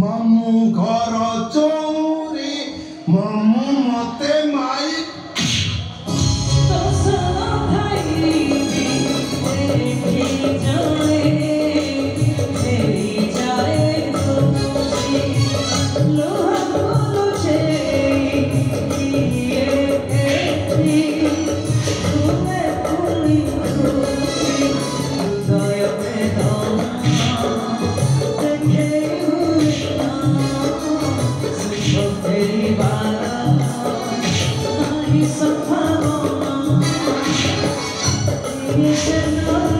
मामू घर चौरी मामू मत Yes, I know.